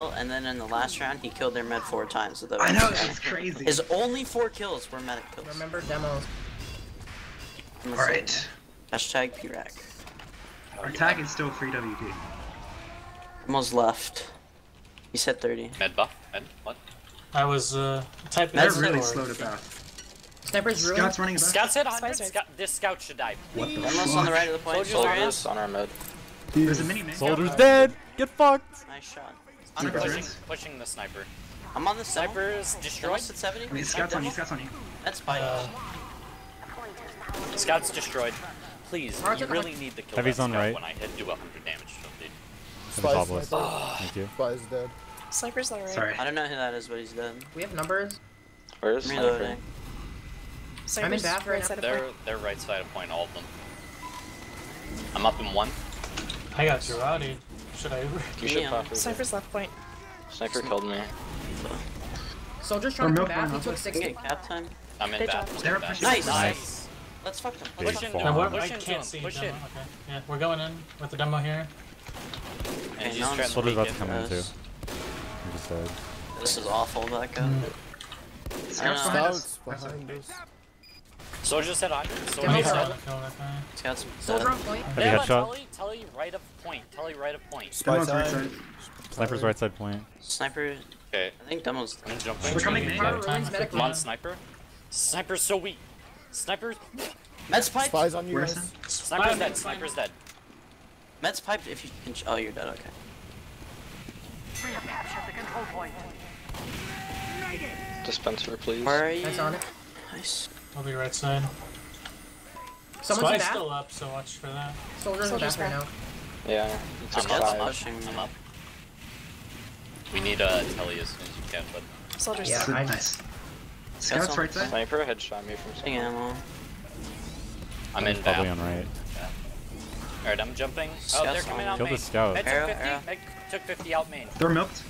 and then in the last round he killed their med four times. With the I know, that's crazy. His only four kills were medic kills. Remember demos. I'm gonna say Alright. Hashtag PRAC. Our tag is still free WP. Almost left. He said 30. Med buff? Med? What? I was uh, typing. That's They're really slow to bath. Sniper's ruined. Scout's running about. Scout said 100. Scout, this scout should die. What the Almost on the right of the point. Soldiers Soldier are in. is. on our mid. There's a mini man. Soldier's dead. Get fucked. Nice shot. On I'm Pushing, pushing the sniper. I'm on the sniper. Sniper's destroyed. Almost at 70. I mean, Scout's on you, Scout's on you. That's by Uh, Scout's destroyed. Please, Alright, you really need to kill Heavy's that on right. when I hit do 100 damage to him, dude. Finish obelisk. sniper. Thank you. Spy's dead. Sniper's not right. Sorry. I don't know who that is, but he's dead. We have numbers. Where's I'm reloading. I'm in Sniper's bath right right side of They're, point. they're right side of point, all of them. I'm up in one. I got you, Girardi. Should I? You should pop Sniper's left point. Sniper killed me. So. Soldier's trying to Or come back. one, He took milk Can 60. we get cap time? I'm in Good back. job. They're I'm back. pushing Nice. Nice. Let's fuck them. Push into fall. Yeah, him. we're, Push I can't him. see Push demo. in. Okay. Yeah, we're going in with the demo here. And Okay, he's trying to Soldier's about to come in too. Yes. I'm just dead. This is awful, that guy. Mm. Scout's know. behind us. Scouts behind us. Soldier said 100. Demo Soldier He's Soldier. trying said. to kill that guy. Soldier on point. Heavy Yeah, headshot. Tully, Tully, right of point. Tully, right of point. Demo's Spy side. side. Sniper's right side point. Sniper. Okay, I think demo's. I'm jumping. We're coming Maybe main. Power time ruins to medic fifty. Come on, sniper. Sniper's so weak. Sniper. Med's piped. Spies on you guys. Sniper's dead. Sniper's dead. Med's piped if you can. Oh, you're dead. Okay. Dispenser, please. Where are you? That's on it. Nice. I'll be right side. Someone's in Spy's still up, so watch for that. Soldier's in Soldier's bath right now. Yeah. I'm I'm up. up. Pushing. I'm up. We need uh, Telly as soon as you can, but Soldier's Yeah. So, I- nice. Scout's right side. sniper headshot me from Getting ammo. I'm in Probably back. on right. Alright, I'm jumping. Oh, Scout's they're coming on. out Kill main. the scout. Med took 50. Med took 50 out main. They're milked.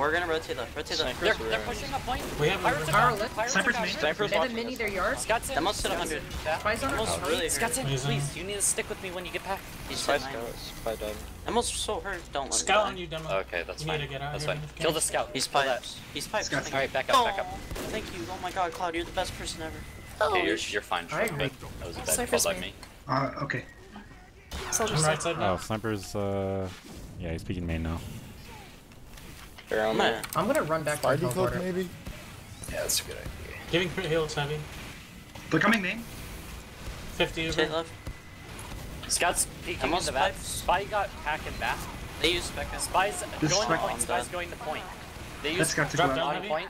We're gonna rotate left. Rotate left. They're, they're pushing a point. We have Pirates a- are Power back. lit. Pirates Sniper's are main. back. Sniper's They have watching a mini us. their yard. Scott's in. That must hit Scott's 100. in. Spies on Almost us. really Scott's in. hurt. He's in. Please, you need to stick with me when you get back. He's Spy dead. nine. Spy dead. Almost so hurt. Don't let him Scout die. on you, demo. Okay, that's fine. need to get out that's fine. Kill the scout. He's Kill piped. He's piped. Scout's Alright, back up, back up. Oh, Thank you. Oh my god, Cloud, you're the best person ever. Okay, you're, Oh, sh- you're fine. I agree. but that was a bad call by me. Uh, okay. Soldier's right side now. Oh, sniper's. Uh, yeah, he's peeking main now. I'm gonna. I'm gonna run back to Spy the decloak teleporter. maybe. Yeah, that's a good idea. Giving crit heals heavy. They're coming main. 50 Rotate over. left. Scott's peeking in the back. piped. Spy got pack and back. They use Becca. Spy's This going to point. Spy's going to point. They Let's use Scout to Drop go down. out. on heavy. point.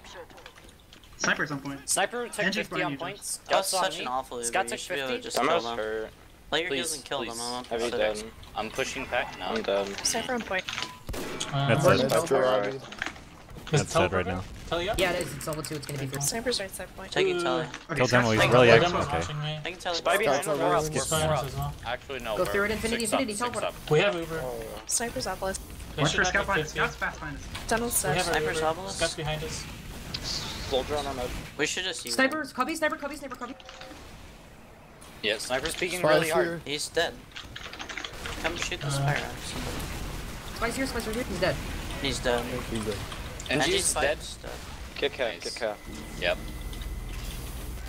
Sniper's on point. Sniper took Engie's 50 behind on you, point. James. That was Scott's on such me. an awful Uber. Scott You took should be able to 50. just kill them. hurt. Let your Please, heals and kill please. them. I'm Heavy I'm pushing back now. I'm done. Sniper on point. That's Where's it. That's teleporter? That's dead right now. Tell you? Yeah, it is. It's level 2. It's gonna be good. Sniper's right side point. Take it, Telly. Okay, Kill demo, he's really Yeah, active. Okay. watching. I can tell Spy behind Scouts him. We're up. We're Spy four us up. Actually, no. Go through it, infinity, infinity, six teleport. up. We have Uber. Sniper's obelisk. They Watch should for have Scout a behind us. 50. Scout's fast behind us. Tunnel's set. Sniper's Uber. obelisk. Scout's behind us. Soldier on our mode. We should just use Snipers, cubby, sniper, cubby, sniper, cubby. Yeah, sniper's peeking really hard. He's dead. Come shoot the Uh, Spyro. Spice here, Spice here. He's dead. He's dead. He's dead. And Engie's she's dead. Spike's dead. Kick her, kick her. Yep.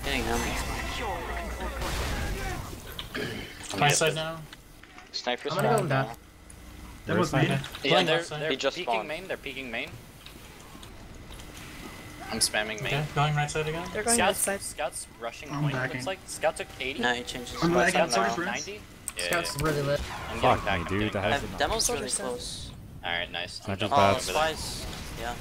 Getting him. My side now. Sniper's I'm gonna go in back. Demo's Okay. main. Yeah, Playing they're, left they're He just peeking main. They're peeking main. I'm spamming main. Okay, going right side again. They're going left Scouts, side. Scouts rushing I'm point. backing. Looks like Scout took 80. No, he changes. I'm spots. lagging. Scout took 90. Yeah, Scout's yeah, really lit. I'm Fuck getting back. me, I'm dude. getting That has Demo's really close. Alright, nice. I'm Sniper's jumping bad. Oh, over. Spies. Yeah.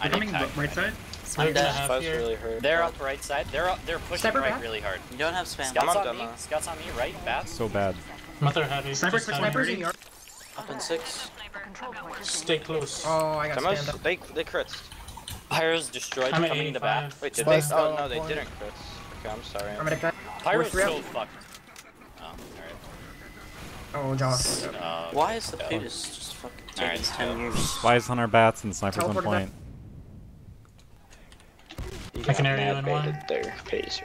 I They're need coming right side. They're I'm gonna dead. have here. hurt. They're up right side. They're up. They're pushing Sniper right back. really hard. You don't have spam. Scouts I'm on me. Scouts on me. Right. Bats. So bad. Mother heavy. Sniper just took heavy. Snipers in yard. Up in six. Stay close. Oh, I got Demos, spammed up. they they crits. Pyro's destroyed. I'm at coming to back. Wait, did Spice they? Oh no, they didn't crits. Okay, I'm sorry. I'm gonna cut. Pyro's We're so fucked. Oh, alright. Oh, Josh. Uh, Why is the yeah. Putus just fucking taking Alright, 10 so- years? Spies on our bats and snipers on Teleport point. I can area you in one. There, Pazer.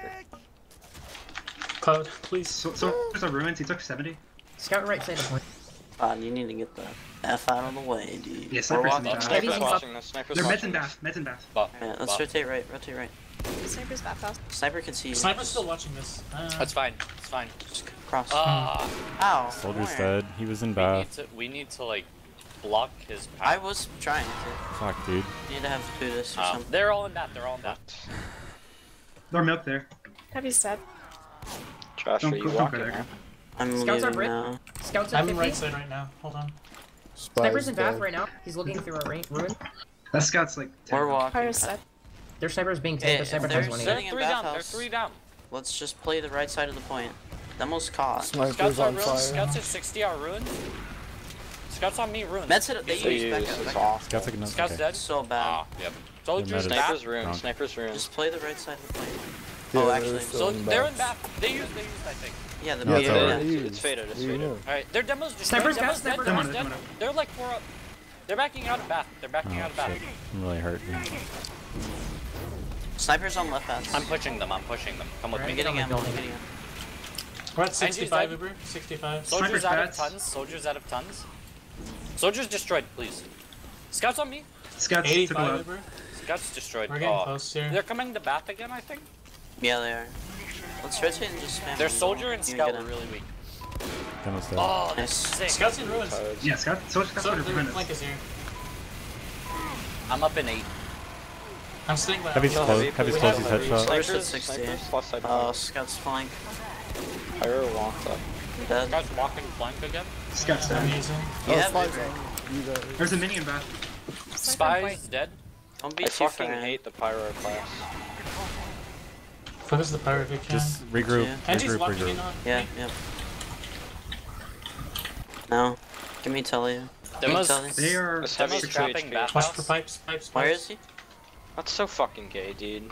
Cloud, please. So, so there's a ruins. He took 70. Scout right side of point. God, you need to get the F out of the way, dude. Yeah, We're Sniper's in walking. the Sniper's things up. watching this. Sniper's They're meds watching and this. bath. Meds and bath. Buff, Yeah, let's buff. rotate right, rotate right. Sniper's bathhouse. Sniper can see you. Sniper's still watching this. Uh, That's fine. It's fine. Just cross. Ah, Ow. Soldier's where? dead. He was in we need bath. to. We need to like block his I was trying to. Fuck, dude. You need to have Buddhist or Um, something. they're all in that. They're all in that. They're milk there. Heavy's dead. Josh, Don't are you go- don't walking there. there? I'm Scouts are leaving brick. now. Scouts at I'm 50. right side right now. Hold on. Sniper's in bath right now. He's looking through a ra- ruin. That scout's like. We're walking. Pyro's dead. Their sniper's being taken. tanked. Their if sniper they're has one sitting here. in Three down. They're three down. Let's just play the right side of the point. Demo's caught. Scouts Sniper's are on ruined. fire. Scouts at 60 are ruined. Scouts on me ruined. That's it. They They use back use up. it's Back up. Scouts like another. Scouts Okay. dead. So bad. Ah, yep. Soldiers back. Sniper's ruined. Wrong. Sniper's ruined. Just play the right side of the plane. Yeah, oh, they're actually, So in they're bath. in back. They used. They used. I think. yeah, the Yeah, it's yeah, over. yeah. It's, it's faded. It's faded. All right. Their demos. Just Sniper's demos got dead. Demos dead. They're like four up. They're backing out of bath. They're backing out Oh of bath. shit. I'm really hurt. Dude. Sniper's on left pass. I'm pushing them. I'm pushing them. Come with I'm me. getting him. I'm getting him. We're at 65. Uber. 65. Soldiers Sniper's out of tons. Soldiers out of tons. Soldiers destroyed, please. Scouts on me. Scouts took a 85. Uber. Scouts destroyed. We're getting Oh. close here. They're coming to bath again, I think. Yeah, they are. Let's rotate and just spam. Their them. soldier and You scout get were him. really weak. Demo's dead. Oh, that's Nice. sick. Scouts in ruins. Yeah, scout. So scouts So are the flank is here. I'm up in eight. I'm sitting by. Heavy's Kill close. heavy, Heavy's please. close. He's Heavy. headshot. Sniper. Snipers, 60. snipers, left side. Uh, scouts flank. Pyro walk up. Dead. Guys walking flank again. Scouts Yeah, down. amazing. You Oh, have spies it. out. You guys. There's a minion back. bath. Spies dead. Don't be I too fucking far. hate the pyro class. Focus the pyro if you can. Just regroup. Yeah. Regroup. Regroup. Yeah, yeah. No. Give me tell you. Demos. Telly. They are. This heavy Demos trapping HP. bath Watch for pipes. Pipes. Where pipes. is he? That's so fucking gay, dude.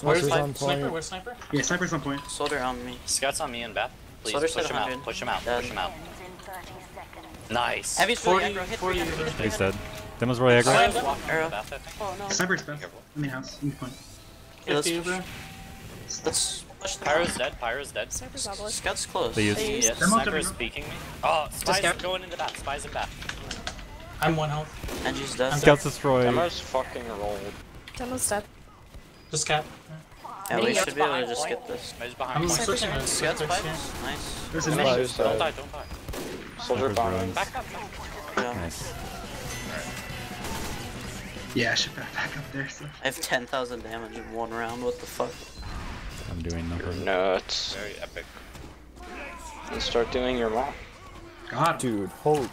Where's sniper? on Sniper? point. Where's sniper? Yeah, sniper's on point. Soldier on me. Scouts on me and bath. Please Soldier push said him out. Push him out. Dead. Push him out. Nice. Heavy's fully 40, aggro. Hit 40 three aggro. Hit three He's dead. Demo's really aggro. Spies walking Arrow. in bath, I think. Oh no. Sniper's bath. Careful. I mean house. In point. Yeah, let's 50 Uber. Let's push the Pyro's dead. Pyro's dead. Sniper's obelisk. Scouts close. They use- They use- Yeah, Demo sniper is speaking me. Oh, spies scout. going into bath. Spies in bath. I'm one health. Engie's dead. I'm Scouts destroyed. Demo's fucking rolled. Demo's dead. Just cap. Yeah, we should be able to just get this. I'm switching to Scouts Sniper's pipes. here. Nice. There's a Demo's mini. side. Don't die. Don't die. Soldier Sniper's bombing. ruined. Back up. Back up. Yeah. Nice. Yeah, I should back back up there. So. I have 10,000 damage in one round. What the fuck? I'm doing You're nothing. nuts. Very epic. And start doing your mom. God. Dude, holy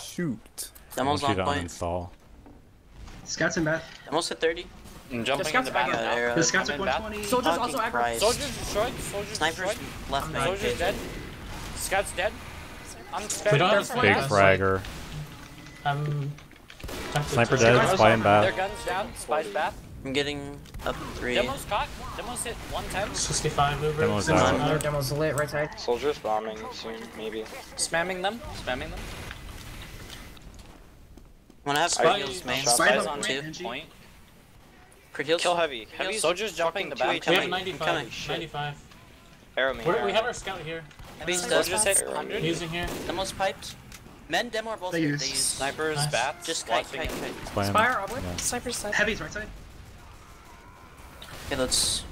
shoot. Demo's Don't on point. install. Scouts in bath. Demo's at 30. I'm jumping in the back bath out. now. Arrow. The scouts are I'm 120. Soldiers also aggro. Soldiers destroyed. Soldiers Snipers destroyed. left I'm main. Soldiers dead. Scouts dead. I'm We their Big Yes. fragger. I'm. Sniper dead. Scouts Spy in Their guns down. Spies bath. I'm getting up three. Demos caught. Demos hit 110. 65 Uber. Demo's Six out. Uber. Another demo's lit right side. Soldiers bombing soon, maybe. Spamming them. Spamming them. I'm gonna have Spy- crit heals main. Spy on on point, two. Point. Crit heals. Kill heavy. Heavy Heavy. Soldiers jumping the back. We have Coming, 95. coming. 95. Arrow me. We're, arrow we have our scout here. Heavy's dead. Soldiers hit Arrow me. 100. Using here. Demo's piped. Men, demo are both They here. use- They use Snipers Nice. bath. Just kite, watching kite, it. kite. Spy. Spire, obelisk. Yeah. Sniper's dead. Heavy's right side. Okay, let's.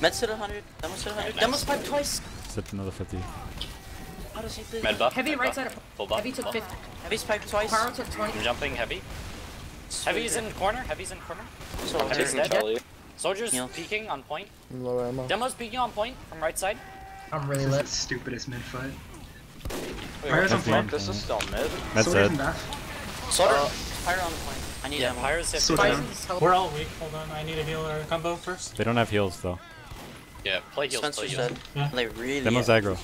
Med's hit 100. Demo's hit 100. Nice. Demo's piped twice. Sipped another 50. How does he do Med buff. Heavy med right buff. side. Full buff. Heavy took full buff. 50. Heavy's piped twice. Pyro took 20. I'm jumping heavy. Heavy's in corner. Heavy's in corner. So, I'm Heavy's taking dead. Kelly. Soldiers Heal. peeking on point. I'm low ammo. Demo's peeking on point from right side. I'm really This is lit. the stupidest mid fight. Wait, Pyro's on the point. This is still mid? That's Soldiers in dead. Soldier. Uh, Pyro on point. I need Yeah, ammo. Pyro's hit. So fifty. We're all weak. Hold on. I need a heal or a combo first. They don't have heals though. Yeah, play heals. Play Spencer's heals. dead. Yeah. They really. Demo's aggro.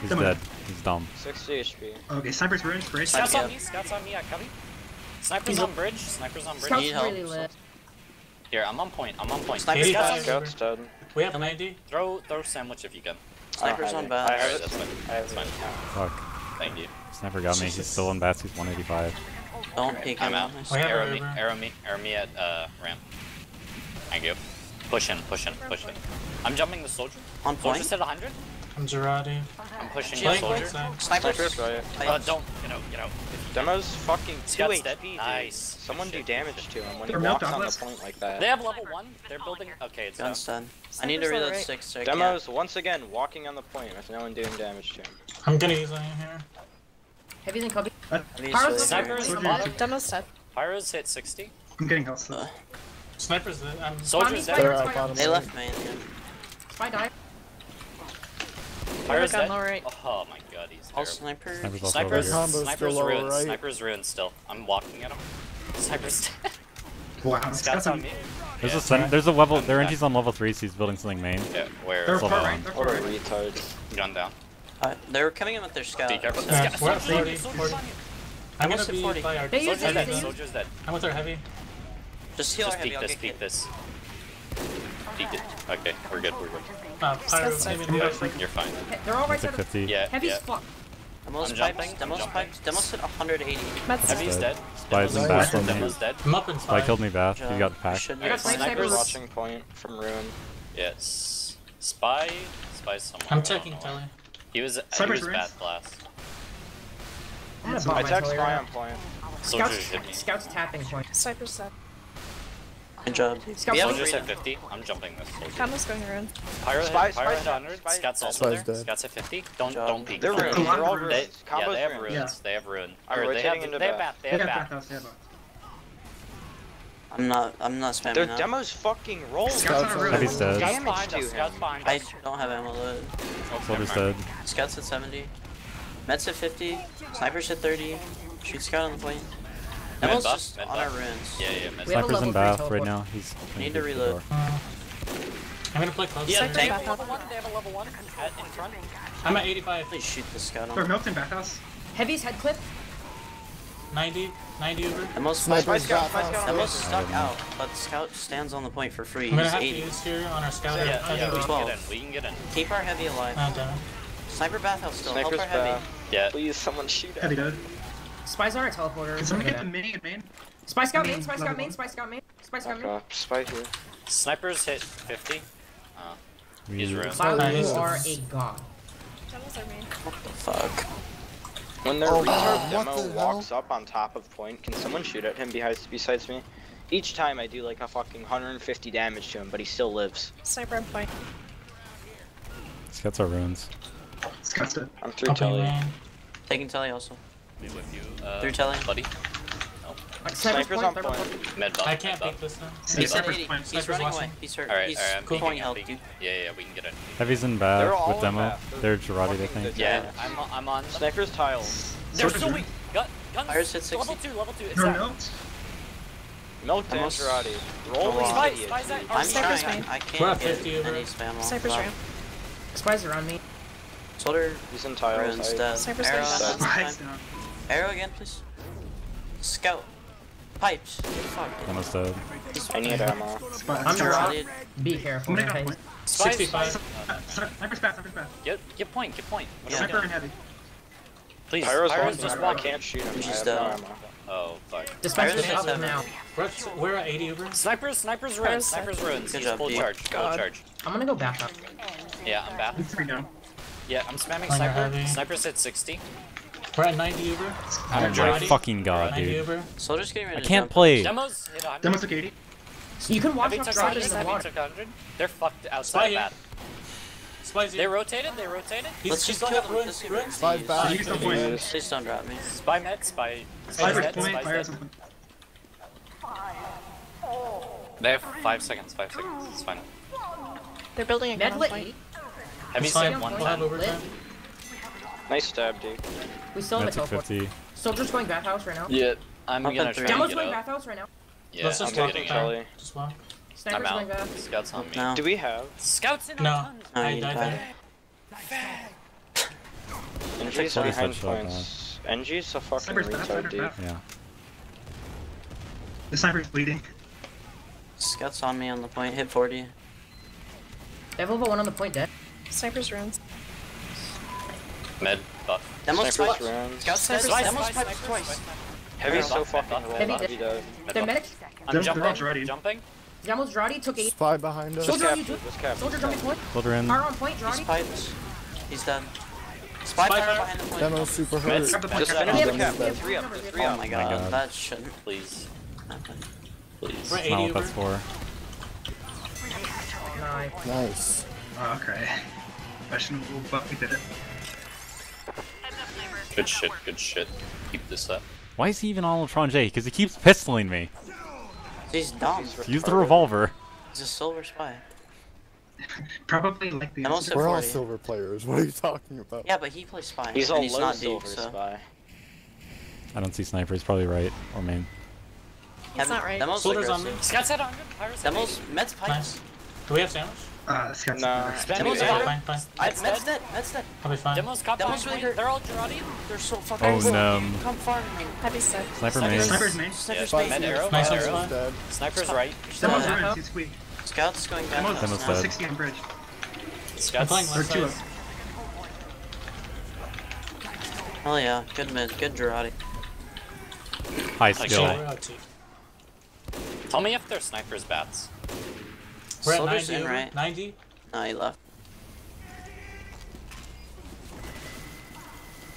He's Demo. dead. He's dumb. 60 HP. Okay, sniper's ruined. Brace. Scouts on me. Scouts on me at Cubby. Snipers He's on bridge. Snipers on bridge. Need help. really lit. Here, I'm on point. I'm on point. Sniper Eighty scouts five. on We have 90. Throw throw sandwich if you can. Snipers I on have I have it. that's fine. I have fine. Fuck. Thank you. Sniper got me. He's still in bats. He's 185. Don't peek I'm him. out. We have Arrow me. Arrow me. Arrow me at uh ramp. Thank you. Push in. Push in. Push in. I'm jumping the soldier. On point. Soldier's hit 100. I'm Gerardi. I'm pushing Shield soldier. Snipers. Snipers. Uh, don't, you know, you know. Demo's fucking 2 HP, Nice. Someone do damage to him when he walks on the point like that. They have level 1. They're building... Okay, it's Gun's done. I need to reload 6 so Demo's, can. once again, walking on the point with no one doing damage to him. I'm gonna use iron here. Heavy in copy. Pyro's Snipers Demo's dead. Pyro's hit 60. I'm getting health. Uh. Snipers dead. Soldiers dead. They left main. I die. Where is that? Right. Oh my god, he's All sniper. Sniper's, sniper's, sniper's, sniper's ruined. Right. Sniper's ruined still. I'm walking at him. Sniper's dead. Wow. Scout's on me. There's yeah. a sun, there's a level. Their Engie's on level three. So he's building something main. Yeah, where? They're far right. They're far right. Retard. Gun down. Uh, they're coming in with their scout. Be careful. Yeah, scout. We're 40. 40. I'm gonna be by our they soldiers dead. Soldiers dead. I'm with our heavy. Just heal Just. Just peek this. Peek this. Peek it. Okay, we're good. We're good. Uh, Pyro's in the ocean. You're fine. Then. They're all right side 50. Yeah, Heavy yeah. as. Demo's piping. Demo's piped. Demo's at 180. Mets Heavy's dead. Spies and Bath on me. Demo's dead. Muppin's fine. Spy killed me, Bath. You got the pack. I got Snipers watching point from Ruin. Yes. it's... Spy... Spy's somewhere. I'm checking Telly. He was... He was Bath blast. I attacked Spy on point. Scouts, tapping point. Sniper's dead. Good job. We have just at 50. I'm jumping this. Camel's going around. Pyro, Spy, Spy, Spy, Scott's also there. Dead. Scott's at 50. Don't don't peek. They're ruined. They're all ruined. They, yeah, they have ruins. Yeah. They have ruin. I'm or they have, into they have bat. They have bat. I'm not. I'm not spamming. Their out. demo's fucking rolling. Scout's on a roof. He's dead. Scout's I don't have ammo load. Oh, dead. Scout's at 70. Met's at 50. Sniper's at 30. Shoot Scout on the plane. Mid Emel's buff, on our runs. Yeah, yeah, Sniper's in bath right now. He's Need to reload. I'm gonna play close. Yeah. They have a level one, they have a level one. At, in front. I'm at 85. Please shoot this gun. They're milked in bathhouse. Heavy's head clip. 90, 90 over. Most sniper my scout, my scout. The most stuck out, but scout stands on the point for free. We're gonna He's have 80. to use here on our scout. Yeah, yeah, yeah we 12. can get in. We can get in. Keep our heavy alive. I'm. Sniper bathhouse still. Sniper's Help our heavy. Yeah. Please, someone shoot. Heavy dead. Spies on our teleporter. Can someone get the mini in main? Spy scout main, spy scout main, spy scout main, spy scout main. Spy here. Snipers hit 50. Oh. He's real. Cloud, you are a god. Devil's are main. What the fuck? When their oh, retard demo the walks up on top of point, can someone shoot at him behind, besides me? Each time I do like a fucking 150 damage to him, but he still lives. Sniper on point. Scouts are runes. Scouts are. I'm through Telly. Taking Telly also me whip you. Uh, Through telling. Buddy. Sniper's on point. Med buff. I can't beat this now. He's, He's running away. He's hurt. Alright, He's right, cool point health, dude. Yeah, yeah, we can get it. Heavy's in bad with demo. They're Girardi, I think. Yeah, I'm, I'm on. Sniper's tiles. They're so weak. Gun, guns. Fires hit 60. Level 2, level 2. It's out. Milk Dan Girardi. Rolling Spy, idiot. At, I'm Cypher's trying, I, I can't get any spam on Cypher's round. Spies around me. Soldier. He's in tiles. Cypher's down. Cypher's down. Arrow again, please. Scout. Pipes. Almost dead. I need ammo. I'm your. Be careful, okay? 65. Sniper's pass. sniper's pass. Get, get point, get point. Yeah. Sniper and heavy. Please, Pyro's, Pyro's just walk. I can't shoot him. Just, uh, no oh, fuck. Dispenser's up now. We're, we're at 80 over. Snipers, snipers ruins, snipers ruins. He's full charge, full charge. I'm gonna go back up. Yeah, I'm back. Yeah, I'm spamming sniper. Snipers hit 60. We're 90 Uber. Oh my fucking god, dude. Soldiers getting rid I can't play. Demos hit 100. Demos took 80. You can watch them drop in water. They're fucked outside that. They rotated, they rotated. He's, Let's just kill Ruin. Ruin. Spy back. Please don't, drop me. Spy med, spy. Spy med, spy med. They have five seconds, five seconds. It's fine. They're building a med lit. Heavy side one. We'll have. Nice stab, dude. We still have a teleport. 50. Soldier's going bathhouse right now. Yeah, I'm Up gonna try Demo's going bathhouse right now. Yeah, Let's just talk to Kelly. Just walk. Sniper's I'm out. Going back. Scouts on me. No. Do we have? Scouts in No. no I died. Engie's on hind points. Engie's a fucking sniper's retard, dude. Yeah. The sniper's bleeding. Scouts on me on the point, hit 40. They have level 1 on the point, dead. Sniper's runes. Med buff. Demo's twice. Scout sniper twice. Demo's pipe twice. Heavy's so fucking low. Heavy dead. Their medic. I'm jumping. Jumping. Demo's Roddy took eight. Spy behind us. Soldier on you too. Soldier jumping point. Soldier in. Fire on point, Roddy. He's piped. He's done. Spy fire behind the point. Demo's super hurt. Just finish the cap. Three up. Three up. Oh my god. Uh, that shouldn't. Please. Please. Not what that's for. Nice. Nice. Oh, okay. Questionable, but we did it. Good shit, good shit. Keep this up. Why is he even on Ultron J? Because he keeps pistoling me. He's dumb. Use the revolver. He's a silver spy. Probably like the I'm We're all silver players. What are you talking about? Yeah, but he plays spy. He's all he's low not silver Duke, so. spy. I don't see sniper. He's probably right. Or main. It's not right. Demo's Soldier's on aggressive. Scott's at 100. Pirates at Demo's Mets pipes. Nice. Do we have sandwich? Uh, Scott's Nah. Spend Demo's me out. there. Fine, fine. I, Mets Mets dead. dead. Mets dead. I'll be fine. Demo's cop Demo's behind really point. hurt. They're all Gerardi. They're so fucking Oh cool. no. Come farm me. Heavy's dead. Sniper Sniper main. Sniper's main. Yeah, Sniper's Spy- med main. arrow, Nice med one, arrow. Demo's dead. Sniper's right. Demo's ruins, he's squeak. Scout's going back. Demo's, Demo's now. dead. 60 on bridge. I'm Scott's playing Or left two side. up. Hell yeah, good mid, good Gerardi. High Like, skill. We're out two. Tell me if they're snipers bats. We're at 90 in, right? 90. No, he left.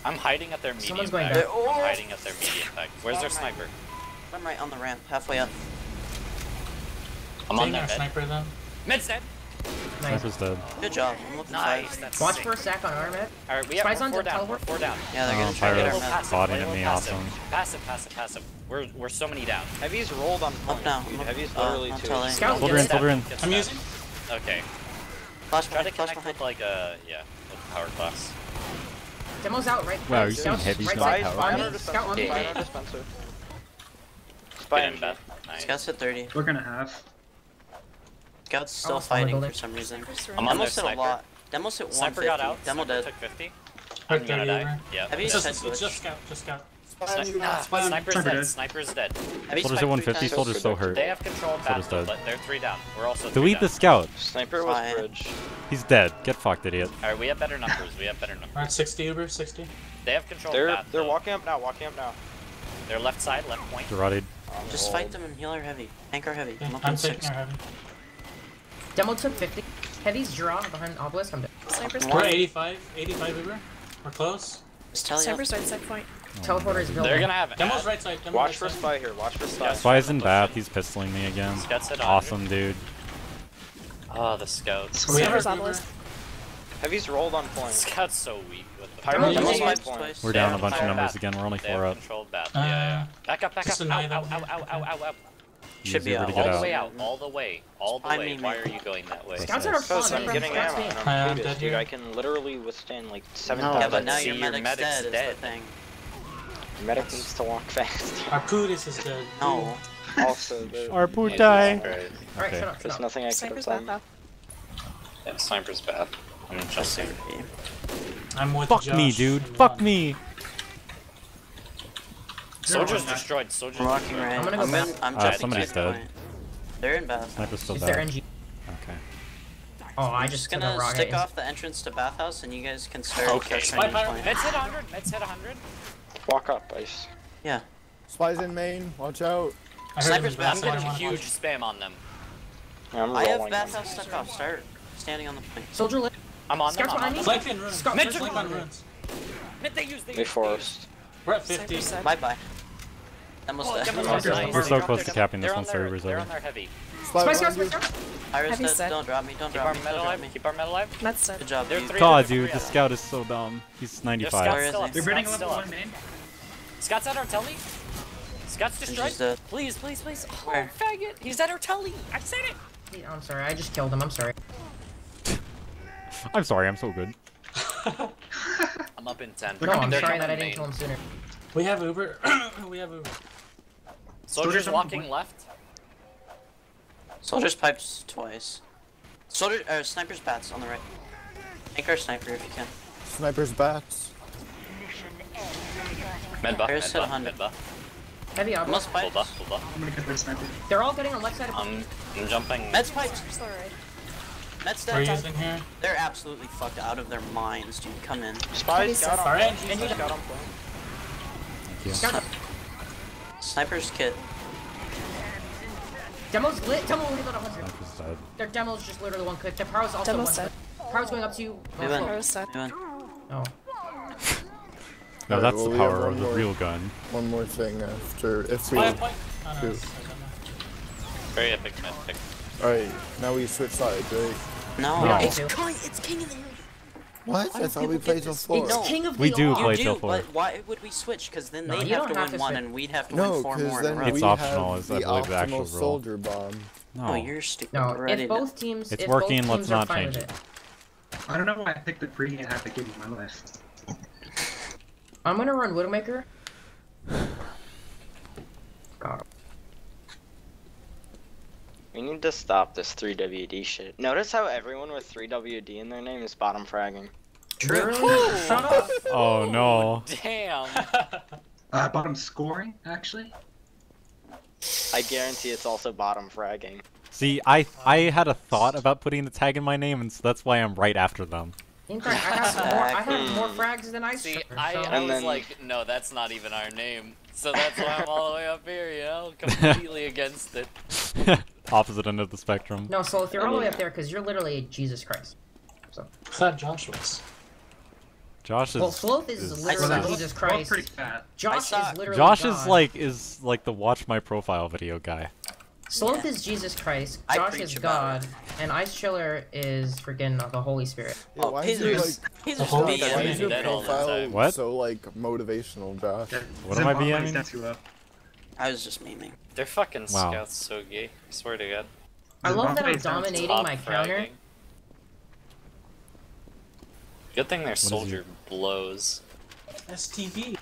I'm hiding at their medium Someone's going pack. back. I'm hiding at their medium pack. Where's their sniper? I'm right on the ramp, halfway up. I'm on Taking their our bed. sniper then. Mid's dead. Nice. Sniper's dead. Good job. Nice. That's Watch sick. for a sack on arm, Alright, we have Spies on four to down. We're four down. Yeah, they're Oh, gonna try to get our map. passive. Body at me, passive. awesome. Passive, passive, passive. We're we're so many down. Heavy's rolled on point. Up now. dude. I'm up- Heavy's uh, literally two. telling. Scout, Soldier in, get soldier in. I'm using. Okay. Flash Try to behind, connect behind. with like a yeah, with power class. Demo's out, right? Wow, you're Scout's saying heavy right side. power. Spy On on our Scout on me. Spy on dispenser. Spy on in. Nice. Scout's at 30. We're gonna have. Scout's still fighting for some reason. First I'm round. on hit a lot. Demo's hit 150. Sniper got out. Demo dead. took 50. I'm gonna 30 die. over. Yeah. Heavy It's is just, head it's switch. just scout. Just scout. Sni- ah, Sniper's dead. dead. Sniper's dead. Soldier's at 150. Soldier's still hurt. They have control of Soldier's battle, dead. but they're three down. We're also three Delete down. the scout. Sniper was Fine. bridge. He's dead. Get fucked, idiot. Alright, we have better numbers. We have better numbers. We're 60 over. 60. They have control They're of bat. they're walking up now. Walking up now. They're left side, left point. Gerardi. Just fight them and heal our heavy. Tank our heavy. Yeah, I'm I'm taking 6. our heavy. Demo took 50. Heavy's draw behind obelisk. I'm dead. Sniper's One. We're dead. 85. 85 over. We're close. Just tell you. Sniper's right side point. Teleporter is building. They're gonna have it. Demo's ad. right side. Demo's Watch right for side. spy here. Watch for spy. Yes. Spy's in bath. He's pistoling me again. Scout's at Awesome, dude. Oh, the scouts. We have Sniper's our obelisk. Heavy's rolled on point. Scout's so weak with Pyro Demo's Demo's Demo's point. We're down have a bunch of numbers bat. again. We're only four have up. control of bat. Uh, yeah, yeah. Back up, back up. Ow, ow, ow, ow, ow, ow, ow. Should be Easier out. to All get the way out, all the way, all the I way. mean, Why are you going that way? Scouts are Because fun. I'm getting Scouts ammo me. and Uh, I'm I'm dead dude. here. I can literally withstand like No, 7,000. yeah, but now See, your your medic's medic's dead is the thing. Medic needs to walk fast. Our Kudis is dead. No. also, there- Our Yeah, putai. Right. Alright, Okay. shut up, there's nothing I could have Sniper's back done. though. Yeah, sniper's bad. I'm just saying. I'm with Fuck Josh me, dude. Fuck me. Soldiers destroyed. Soldiers I'm walking destroyed. right. I'm gonna go I'm, in, back. I'm Uh, somebody's dead. point. They're in bath. Sniper's still Is there. Engie? Okay. Oh, I I'm just just took gonna rocket. stick off the entrance to bathhouse and you guys can start Okay. pressuring Spy fire. Meds hit 100. Meds hit 100. Walk up, Ice. Yeah. Spy's in main. Watch out. I heard Sniper's him back. in I'm back, so I getting wanna huge watch. spam on them. I'm I have rolling. bathhouse stuck off. Start standing on the point. Soldier lit. I'm on them. Scouts I'm on behind them. me. Flank in runes. Scott, Mid first flank one. on runes. Mid, they use. They They use. forced. We're at 50. Sniper's dead. Bye bye. Almost Oh, dead. Demo's We're so close to capping this they're once on their- They're over. on their heavy. Spy Spice, behind spice, you. spice. Iris Heavy's dead. dead. Don't drop me. Don't drop our me. Don't metal alive. Keep our metal alive. That's dead. Good job, They're dude. three. God, dude, the scout is so dumb. He's 95. Scout's Where is still he? up. We're burning a Scout's level up. 1 main. Scott's at Artelli. Scott's destroyed. Please, please, please. Oh, Where? faggot. He's at Artelli. I said it. I'm sorry, I just killed him. I'm sorry. I'm sorry, I'm so good. I'm up in 10. No, I'm They're sorry that I didn't kill him sooner. We have Uber. we have Uber. Soldiers Soldiers walking left. Soldiers pipes twice. Soldier, uh, sniper's bats on the right. Take our sniper if you can. Sniper's bats. Med buff. There's Med buff. Med buff. Heavy Almost obelisk. Full buff. Full buff. I'm gonna get their sniper. They're all getting on left side of I'm, I'm jumping. Meds pipes. Meds We're dead. using here. They're absolutely fucked out of their minds, dude. Come in. Spies got on Alright. got on point. Thank you. Scout. Sniper's kit. Demo's lit. Demo only got 100. Dead. Their demo's just literally one clip. Their power's also Demo's one dead. clip. Crowd's going up to you. We Oh, went. slow. I was sad. We went. Oh. No, Alright, that's well, the power of the more. real gun. One more thing after if we. I have point. Oh, no, Two. it's- I don't. Very epic mid pick. Alright, now we switch sides, right? No. No. It's King. It's King of the What? I thought we played till four. No. King of the We do All. play till do, four. but why would we switch? Because then No, they'd you have to have win to one switch. and we'd have to No, win four more because in a then row. It's optional, have is I the believe the actual optimal rule. soldier bomb. No. Oh, you're stupid. No, if both teams. It's if working, Both let's teams not are fine change with it. I don't know why I picked the pretty and had to give you my list. I'm gonna run Widowmaker. God. We need to stop this 3WD shit. Notice how everyone with 3WD in their name is bottom fragging. True. Shut up. Oh no. Damn. Uh, bottom scoring, actually. I guarantee it's also bottom fragging. See, I I had a thought about putting the tag in my name, and so that's why I'm right after them. In fact, I have more. I have more frags than I See, should. I, so- I was then- like, no, that's not even our name. So that's why I'm all the way up here, you know? Completely against it. Opposite end of the spectrum. No, so if you're all the way up there, because you're literally Jesus Christ. I thought Josh was. Josh is. Well, Sloth is is- literally saw- Jesus Christ. pretty fat. Josh saw- is literally Josh is like is like the watch my profile video guy. Sloth is Jesus Christ. Josh is about God, and Ice Chiller is freaking the Holy Spirit. Yeah, Oh, why he's is it, like, he's just why is your that all the profile time. What? so like motivational, Josh? What am I Zimbabwe's BMing? down too low. I was just memeing. Their fucking Wow. scouts so gay. I swear to God. I love that I'm dominating my counter. fragging. Good thing their soldier blows. STV.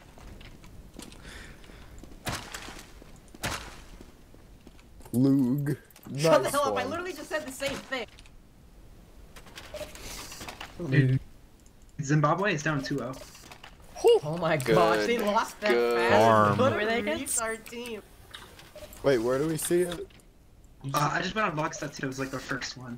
Lug. Shut the Nice hell up! I literally just said the same thing. Dude, Zimbabwe is down 2-0. Oh my gosh, they lost that Good. fast. Farm. What Were a against? team. Wait, where do we see it? Uh, I just went on Logstat too. It was like the first one.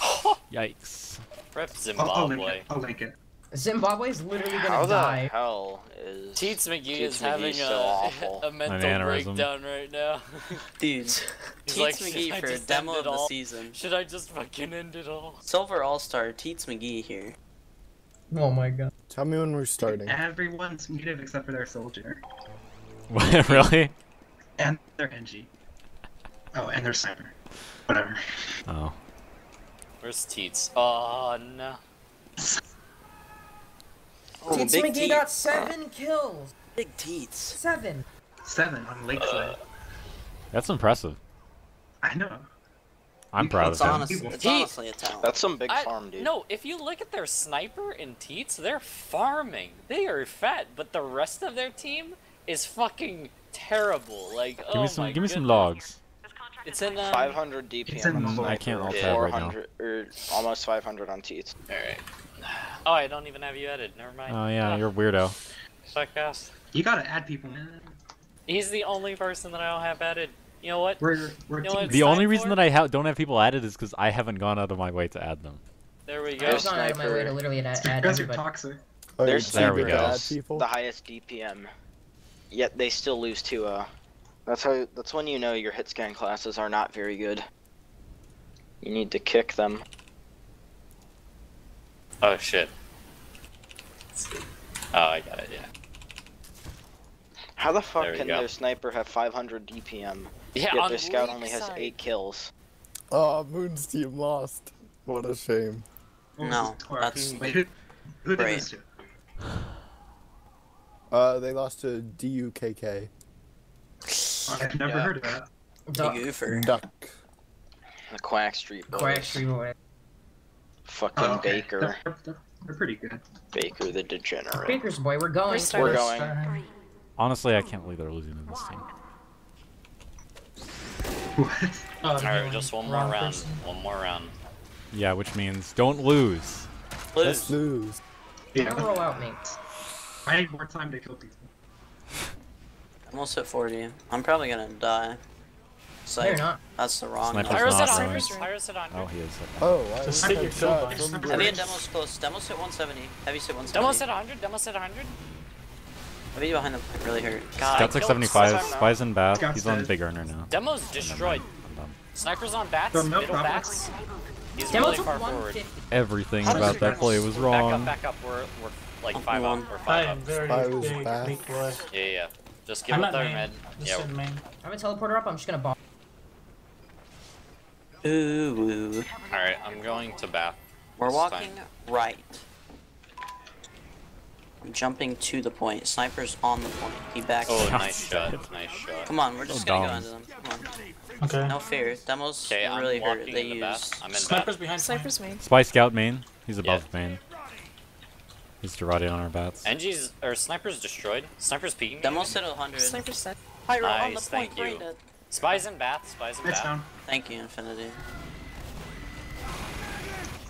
Yikes. Rep I'll, I'll link Zimbabwe. it. I'll link it. Zimbabwe's literally gonna How the die. hell is Teats McGee Teats is having McGee's a, awful. a mental mannerism. breakdown right now. Dude, He's Teats like, McGee for just demo of the season. Should I just fucking end it all? Silver All Star Teats McGee here. Oh my god. Tell me when we're starting. Everyone's muted except for their soldier. What, really? And their Engie. Oh, and their sniper. Whatever. Oh. Where's Teats? Oh no. Oh, Teats big McGee teats. got seven kills. Big teats. Seven. Seven on Lakeside. Uh, that's impressive. I know. I'm proud It's, of him. honest, People. it's He- honestly a talent. That's some big I- farm, dude. No, if you look at their sniper and Teats, they're farming. They are fat, but the rest of their team is fucking terrible. Like, Give oh me some my give me some logs. It's in um, 500 It's DPM in on the the- I can't alt sniper, tab right now. 400 or almost 500 on Teats. Alright. Oh, I don't even have you added. Never mind. Oh yeah, Ah, you're a weirdo. Fuck off. You gotta add people, man. He's the only person that I don't have added. You know what? We're we're You know what? The only reason for? that I ha- don't have people added is because I haven't gone out of my way to add them. There we go. I go. was gone out of my way to literally add, You add guys are everybody. toxic. Oh, Their you're There we go. to add has people? the highest DPM, yet they still lose to uh. That's how. That's when you know your hit scan classes are not very good. You need to kick them. Oh shit. Oh, I got it. Yeah. How the fuck There can go. their sniper have 500 DPM, Yeah. yet their scout only has eight kills? Oh, Moon's team lost. What a shame. No, that's- Wait, who, who did Great. this to? Uh, they lost to DUKK. I've never Yeah. heard of that. Duck. Big Oofer. Duck. The Quack Street boys. Quack Street Boy. Fucking Oh, okay. Baker. They're, they're, they're pretty good. Baker the degenerate. Baker's boy, we're going. We're We're starting. going. Honestly, I can't believe they're losing to this team. What? Oh, Alright, no, just one more wrong round. person. One more round. Yeah, which means don't lose. Let's Lose. lose. Don't Yeah. roll out, mate. I need more time to kill people. Almost at 40. I'm probably gonna die. No, you're not. That's the wrong Sniper's number. Pyro's at 100. Pyro's at 100. Oh, he is. Oh, I Just I take heard your kill shots Heavy and Demo's close. Demo's hit 170. Heavy's hit 170. Demo's at 100. Demo's at 100. Heavy behind the point really hurt. God. Scott's like killed 75. Scott's now. Spy's in bath. Scott's He's on big earner now. Demo's destroyed. I'm done. Snipers on bats. Throw milk Middle problems. bats. He's He's Demo really took far forward. Everything about that play was wrong. Back up, back up. We're we're like Up five up. one. We're I five am up. very Spy was big, back. big boy. Yeah, yeah. yeah. Just give I'm it at their main. mid. Just Yeah. in main. I'm a teleporter up. I'm just gonna bomb. Ooh, ooh. All right, I'm going to bath. We're This walking time. right. I'm jumping to the point. Sniper's on the point. He backed. Oh, nice shot. Nice shot. Come on, we're just So gonna go into them. Come on. Okay. No fear. Demos Okay, I'm really hurt. They the use. I'm in Sniper's bath. behind. Sniper's main. Spy scout main. He's Yeah. above main. He's Gerardi on our bats. Engie's or sniper's destroyed. Sniper's peeking. Demos hit 100. Sniper's dead. Pyro on the Nice, point. thank you. brain. Spies in bath. Spies in It's bath. down. Thank you, Infinity.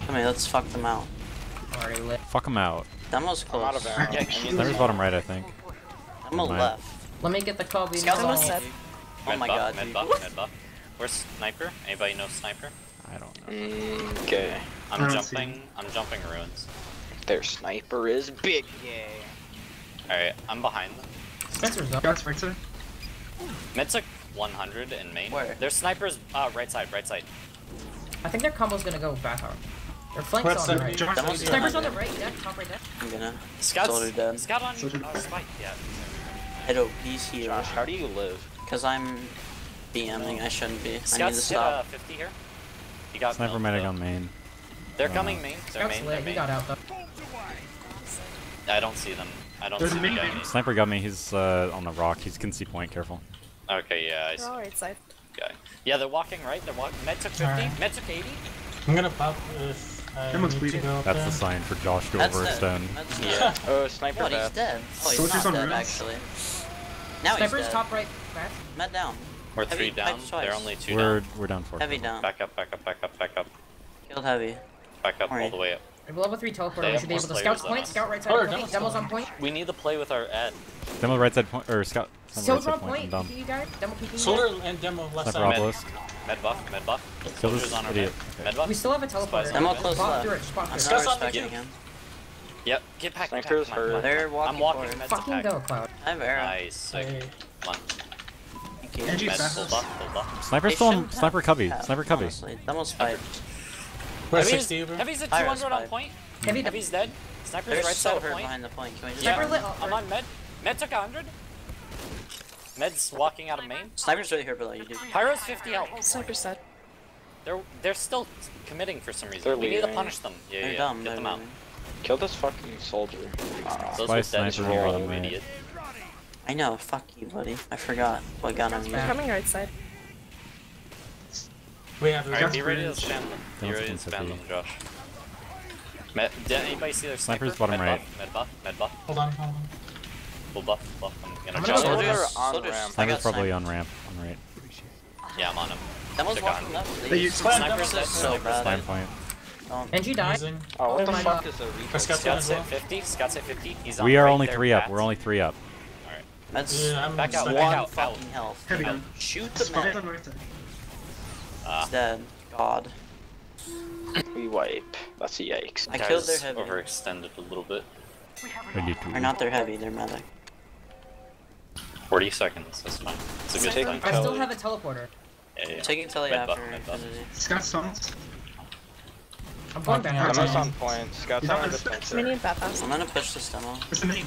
Come here, let's fuck them out. Already lit. Fuck them out. Demo's I'm close. out of ammo. Yeah, I need Sniper's bottom right, I think. Demo Mine. left. Let me get the call. Scout's Demo on set. Oh Mid my god, Mid dude. buff. Mid buff. Where's sniper? Anybody know sniper? I don't know. Okay. I'm I see jumping. I'm jumping ruins. Their sniper is big gay. All right, I'm behind them. Spencer's up. Scout's right side. Mid took 100 in main. Where? Their snipers. Uh, right side. Right side. I think their combo's gonna go back out. Their flanks What's on the that? right. Josh, Sniper's on the right. Dead. Top right. Dead. I'm gonna. Scouts. Soldier dead. Scout on. Soldier Uh, dead. spike. Yeah. Hit a he's here. Josh, how do you live? Cause I'm BMing, I shouldn't be. I need to Scouts hit uh, stop. 50 here. He got Sniper milled, medic on main. They're Uh, coming main. They're Scout's main. They're lit. He main. got out though. I don't see them. I don't There's see a the mini guy. main. Sniper got me. He's uh, on the rock. He's can see point. Careful. Okay, yeah, I see They're all right side. the guy. Yeah, they're walking right. They're walking. Med took 50. Alright. Med took 80. I'm gonna pop if I Someone's need to bleeding. up That's there. the sign for Josh to That's over dead. extend. Yeah. Oh, sniper What? He's dead. Oh, he's Soldier's not dead ruins. actually. Now he's Sniper's dead. top right. Back. Med down. We're Heavy three down. pipe. They're only 2 We're down. we're down four. Heavy down. Back up, back up, back up, back up, Killed heavy. Back up all the way up. We have level three teleporter. We should be able to. players Scout's than point. us. Scout right side. Oh, point. Demo's Demo's on point. We need to play with our ad. Demo right side point or scout. Demo right Soldier on point. I'm point. dumb. You. Demo peeking. Soldier and demo left side. Med. obelisk. Med buff, med buff. Kill Soldiers on our idiot. med. Okay. Med buff. We still have a teleporter. Demo close Spot left. through it. Spot through it. Scout's on the respecting queue. Yep, get back. get Sniper's back. Come on, come on. hurt. They're walking I'm walking. forward. Med to Fucking go, Cloud. I have arrow. Nice. Sick. Come on. Thank you. Engie Med, fast. full buff, full buff. Sniper They still on. Sniper cubby. Sniper cubby. Honestly. Demo's fight. We're at Heavy's, 60 over. Heavy's at 200 on point. Heavy. Heavy's dead. Sniper's They're right so side of hurt point. behind the point. Can we just? Yeah, Sniper lit. I'm on med. Med took 100. Med's walking out of main. Sniper's really hurt below you, dude. Pyro's 50 health. Sniper's dead. They're they're still committing for some reason. They're we need to punish them. Yeah, They're yeah. dumb. Get They're them out. Kill this fucking soldier. Those Spy are dead as sniper roll, on you idiot. I know. Fuck you, buddy. I forgot what gun I'm That's using. Coming right side. We have Alright, be ready to bridge. spam them. Be Don't ready to spam spam them. Josh. Med, did anybody see their sniper? Sniper's bottom med right. Buff, med buff, med buff, Hold on, hold on. full buff, full buff. I'm gonna I'm jump. gonna Soldier Soldiers, on soldiers. ramp. I Sniper's probably sniper. on ramp. On right. Yeah, I'm on him. Demo's Took walking on. left. They They use- use Sniper's dead. so Sniper's bad. Spy dead. point. Don't. Engie died. Oh, what Oh the fuck is a Our recoil? scouts Scouts as at 50. Scouts at 50. He's on We are right only there, three up. bats. We're only three up. Alright. That's Yeah, I'm Back out, stuck. back one out, out. fucking health. Heavy Out. Shoot the Spy man. on the right side. Ah, He's dead. God. We wipe. That's a yikes. I killed their guys heavy. overextended a little bit. We need to. Or not their heavy. Their medic. 40 seconds. That's fine. It's a good Take time. I still have a teleporter. Yeah, yeah. Taking tele Med after med buff. Infinity. Scout's tunnels. I'm going back. Fucking out. on point. Scouts on on our the defense. Mini and bathhouse. I'm gonna push this demo. There's a mini.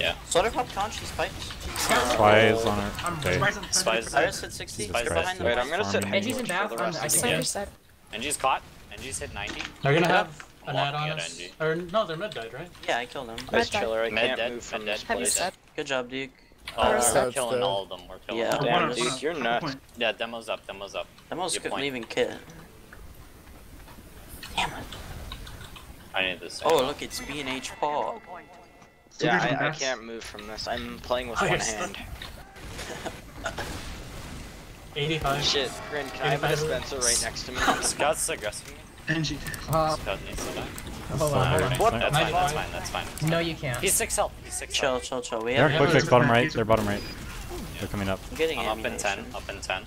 Yeah. Soldier pop conch. He's piped. Spy is on our. I'm Okay. Spies on the Spies- side. Iris hit 60. Jesus He's Christ, behind the Wait. I'm gonna sit Farming. heavy in watch bath. I'm, rest I of the think game. Sniper's dead. Engie's caught. Engie's hit 90. They're gonna have an I'm ad on us. Or no, they're mid died, right? Yeah, I killed him. Nice Med dead. chiller. I Med can't dead, move from med this dead. Place. Good job, Duke. Oh, we're killing dead. all of them. We're killing Yeah. all Damn, them. One up, Duke, one up. you're One nuts. Yeah, demo's up, demo's up. Demo's couldn't even kit. Damn it. I need this. Oh, look, it's B and H Paul. Yeah, I, I can't move from this. I'm playing with Oh, one you're hand. 85. Shit, Grin, can I have a dispenser right next to me? Scout's aggressing me. Engie. Uh, Scout needs to die. hold on, hold on. What That's the fine, that's fine, that's fine. No, you can't. He's 6 health. He's 6 Chill, health. chill, chill. We They're have quick fix bottom right. They're bottom right. They're coming up. I'm getting I'm up in 10, up in 10.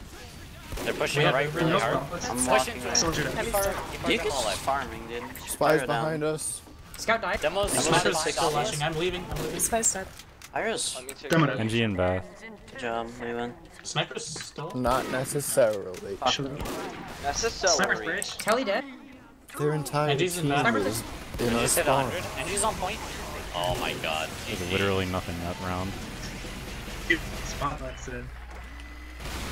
They're pushing right a really hard. I'm Pushing walking for right. Soldier. Heavy's Keep our, dead. keep our You can farming, dude. Spies Pyro down. behind us. Scout died. Demos, I'm Still six watching. I'm leaving. I'm leaving. Spy's dead. Iris. Let me take Demo a- and Bath. Good job, we win. Sniper's still. Not necessarily. Fuck Sure. me. That's a Sniper's bridge. Telly dead. Their entire Engie's in team is in You our just hit spawn. 100, and she's on point. Oh my god. There's GG. literally nothing that round. Dude, spot accident.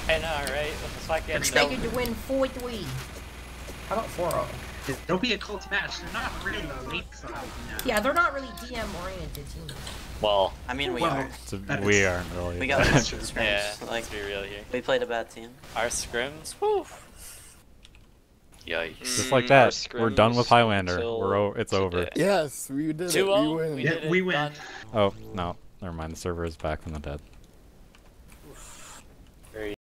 I know, right? What the fuck? And Expected to win 4-3. How about 4-0? Don't be a cult match. They're not really weak side. Yeah, they're not really DM oriented teams. well, I mean, we Well, are. So That we is- aren't really. We got That's scrims. yeah, Like, let's be real here. we played a bad team. Our scrims, whew. Yikes. Just like Mm, that, our we're done with Highlander. We're o- it's over. Yes, we did it. 2-0, We win. we Yeah, did it, we win. Oh no, never mind. The server is back from the dead.